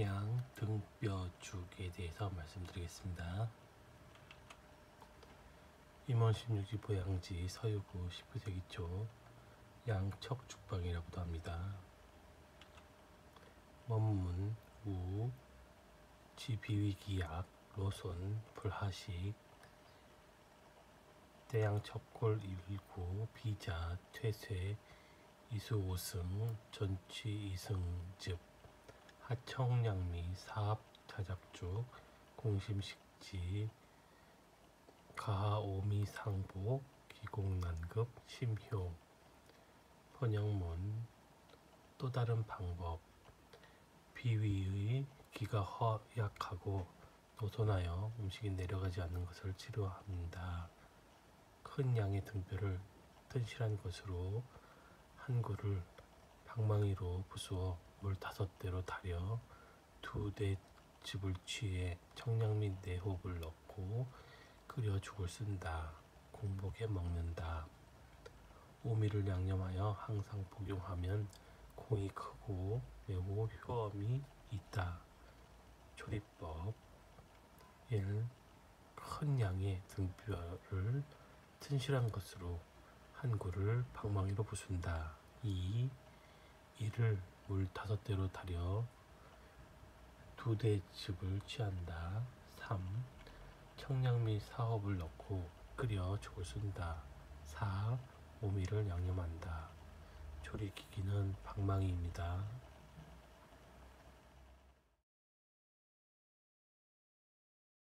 양 등뼈죽에 대해서 말씀드리겠습니다. 임원 16지 보양지 서유구 19세기 초 양척 죽방이라고도 합니다. 원문 우 지비위기약 로손 불하식 대양척골 일구 비자 퇴쇠 이수오승 전취 이승즙 하청량미 사합 자작죽 공심식지 가하오미 상복 기공난급 심효 번영문 또 다른 방법 비위의 기가 허약하고 노손하여 음식이 내려가지 않는 것을 치료합니다. 큰 양의 등뼈를 튼실한 것으로 한 굴을 방망이로 부수어 물 다섯 대로 달여 두대 즙을 취해 청량 및 내홉을 넣고 끓여 죽을 쓴다. 공복에 먹는다. 오미를 양념하여 항상 복용하면 공이 크고 매우 효험이 있다. 조리법 1. 큰 양의 등뼈를 튼실한 것으로 한 굴을 방망이로 부순다. 2. 이를 물 다섯 대로 달여 두대 즙을 취한다. 3. 청량 및 사업을 넣고 끓여 죽을 쓴다. 4. 오미를 양념한다. 조리기기는 방망이입니다.